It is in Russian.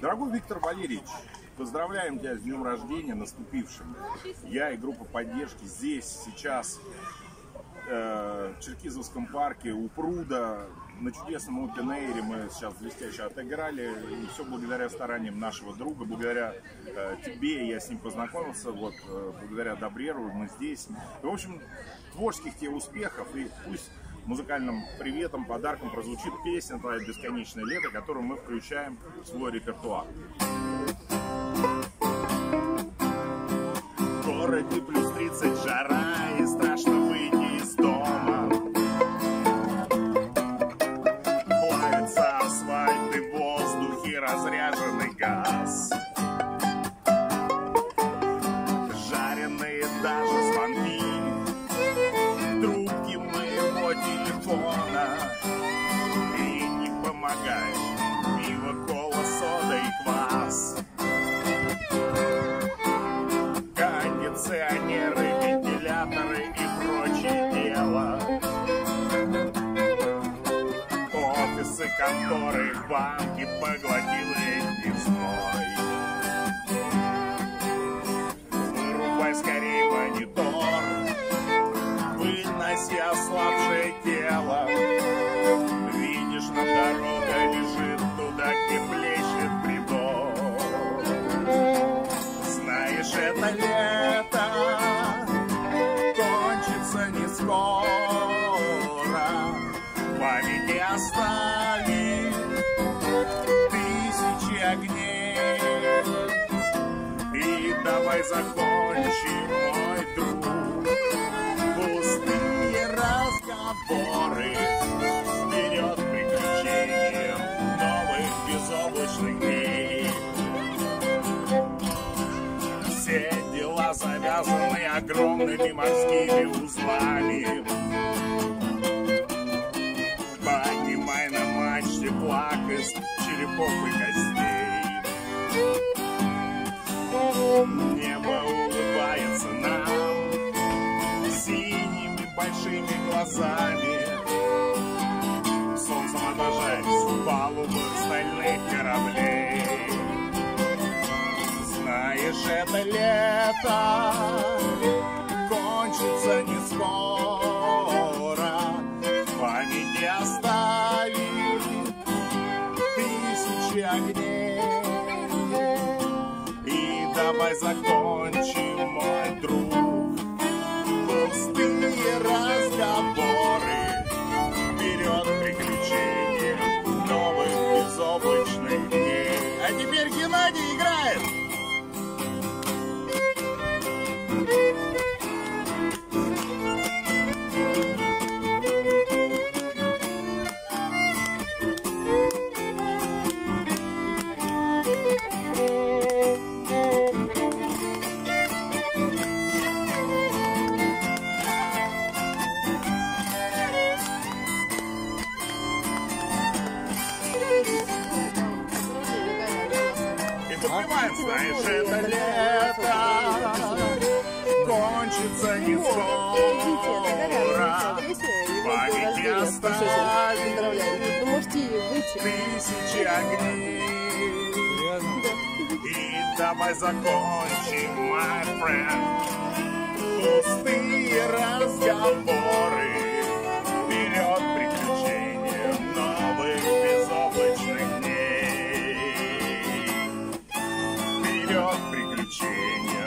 Дорогой Виктор Валерьевич, поздравляем тебя с днем рождения наступившим. Я и группа поддержки здесь, сейчас, э, в Черкизовском парке, у пруда, на чудесном open мы сейчас блестяще отыграли. И все благодаря стараниям нашего друга, благодаря э, тебе я с ним познакомился, вот э, благодаря Добреру мы здесь. И, в общем, творческих тебе успехов и пусть музыкальным приветом, подарком прозвучит песня «Твое бесконечное лето», которую мы включаем в свой репертуар. Кондиционеры, вентиляторы и прочее дело. Офисы, конторы, банки поглотил летний зной памяти оставит тысячи огней. И давай закончим, мой друг Пустые разговоры Вперед к приключениям Новых безоблачных дней. Все дела завязаны огромными морскими узлами Поднимай на мачте флаг из черепов и костей. Небо улыбается нам Синими большими глазами. Солнцем отражаясь палубы стальных кораблей. Знаешь, это лето кончится не скоро И давай И подпеваем, знаешь, это лето кончится не скоро. Оставит Вы можете выйти. тысячи огней. И давай закончим, my friend. Пустые разговоры. вперед приключения.